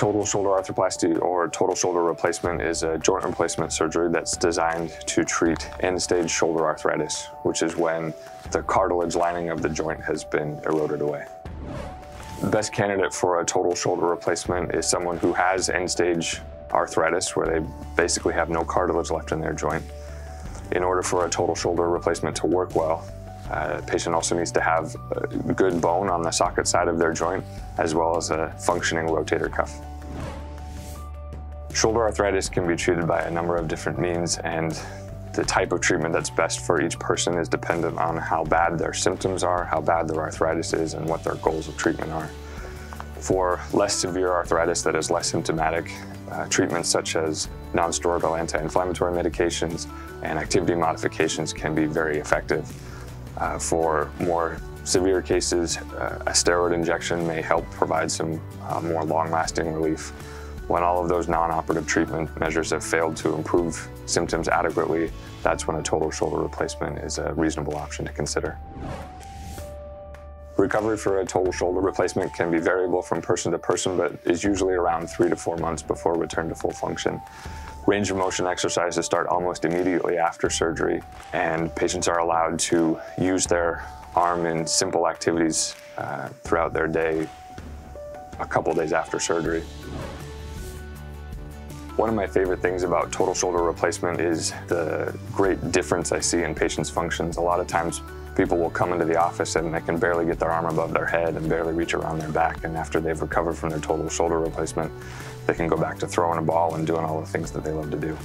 Total shoulder arthroplasty or total shoulder replacement is a joint replacement surgery that's designed to treat end-stage shoulder arthritis, which is when the cartilage lining of the joint has been eroded away. The best candidate for a total shoulder replacement is someone who has end-stage arthritis, where they basically have no cartilage left in their joint. In order for a total shoulder replacement to work well, uh, patient also needs to have good bone on the socket side of their joint, as well as a functioning rotator cuff. Shoulder arthritis can be treated by a number of different means, and the type of treatment that's best for each person is dependent on how bad their symptoms are, how bad their arthritis is, and what their goals of treatment are. For less severe arthritis that is less symptomatic, uh, treatments such as nonsteroidal anti-inflammatory medications and activity modifications can be very effective. Uh, for more severe cases, uh, a steroid injection may help provide some uh, more long-lasting relief. When all of those non-operative treatment measures have failed to improve symptoms adequately, that's when a total shoulder replacement is a reasonable option to consider. Recovery for a total shoulder replacement can be variable from person to person, but is usually around three to four months before return to full function. Range of motion exercises start almost immediately after surgery, and patients are allowed to use their arm in simple activities uh, throughout their day a couple days after surgery. One of my favorite things about total shoulder replacement is the great difference I see in patients' functions. A lot of times people will come into the office and they can barely get their arm above their head and barely reach around their back. And after they've recovered from their total shoulder replacement, they can go back to throwing a ball and doing all the things that they love to do.